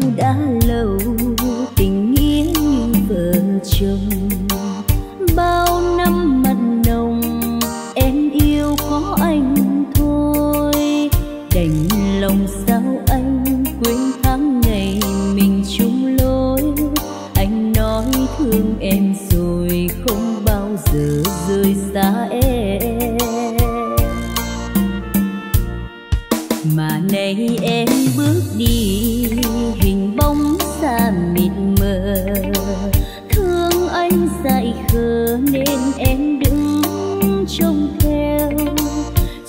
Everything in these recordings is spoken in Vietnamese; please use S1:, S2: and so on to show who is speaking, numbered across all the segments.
S1: nhau đã lâu tình nghĩa như vợ chồng. Mà nay em bước đi, hình bóng xa mịt mờ. Thương anh dại khờ nên em đứng trông theo.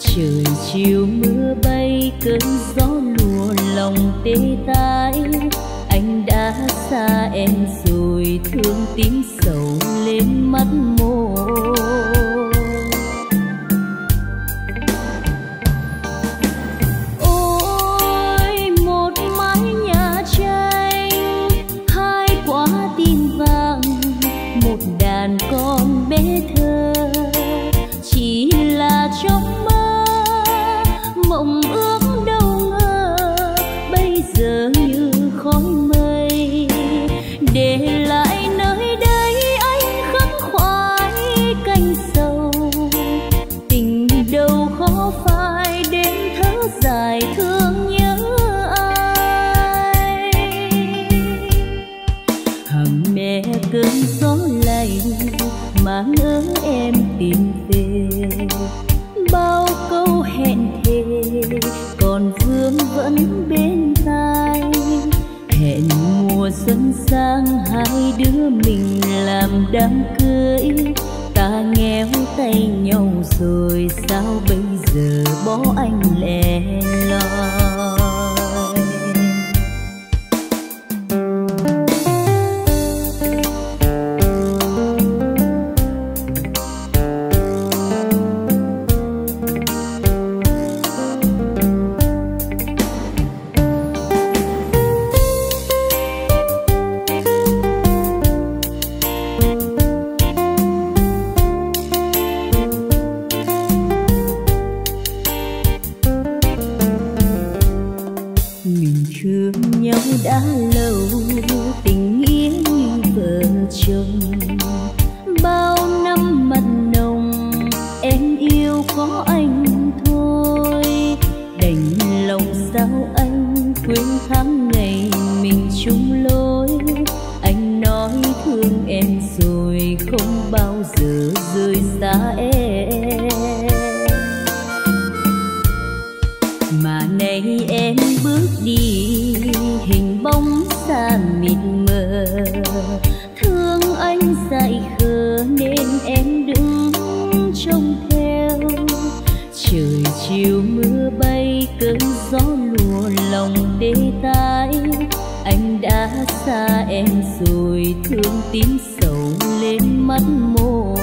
S1: Trời chiều mưa bay, cơn gió lùa lòng tê tái. Anh đã xa em rồi, thương tím sầu lên mắt môi để lại nơi đây anh khắc khoải canh sầu. Tình đâu khó phai đến thở dài thương sang hai đứa mình làm đám cưới. Ta nghèo tay nhau rồi sao bây giờ bỏ anh lẻ loi? Thương nhau đã lâu, tình nghĩa như vợ chồng. Bao năm mặn nồng, em yêu có anh thôi. Đành lòng sao anh quên tháng ngày mình chung lối. Anh nói thương em rồi. Ngày em bước đi, hình bóng xa mịt mờ. Thương anh dại khờ nên em đứng trông theo. Trời chiều mưa bay, cơn gió lùa lòng đê tái. Anh đã xa em rồi, thương tím sầu lên mắt môi.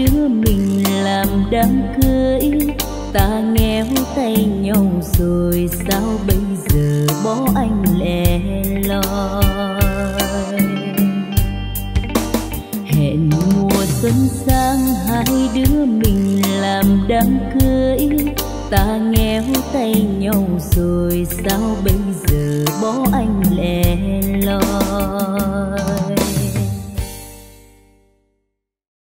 S1: Đứa mình làm đám cưới. Ta nghèo tay nhau rồi sao bây giờ bỏ anh lẻ loi? Hẹn mùa xuân sang, hai đứa mình làm đám cưới. Ta nghèo tay nhau rồi sao bây giờ bỏ anh lẻ loi?